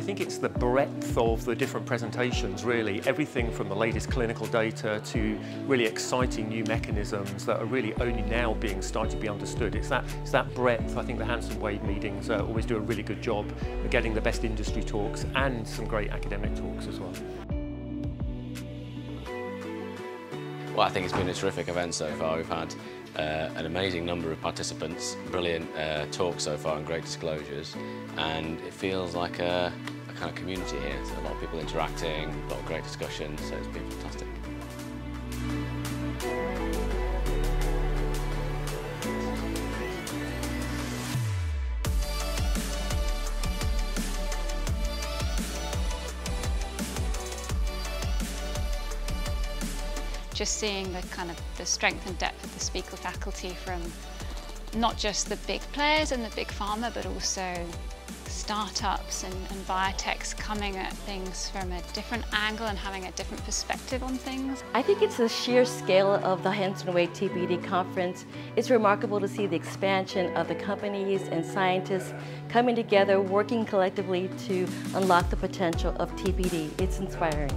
think it's the breadth of the different presentations, really. Everything from the latest clinical data to really exciting new mechanisms that are really only now being started to be understood. It's that, it's that breadth. I think the Hanson Wade meetings uh, always do a really good job of getting the best industry talks and some great academic talks as well. Well, I think it's been a terrific event so far. We've had uh, an amazing number of participants, brilliant uh, talks so far and great disclosures, and it feels like a, a kind of community here. So a lot of people interacting, a lot of great discussions, so it's been fantastic. Just seeing the kind of the strength and depth of the speaker faculty from not just the big players and the big pharma, but also startups and, and biotechs coming at things from a different angle and having a different perspective on things. I think it's the sheer scale of the Hanson Wade TPD conference. It's remarkable to see the expansion of the companies and scientists coming together, working collectively to unlock the potential of TPD. It's inspiring.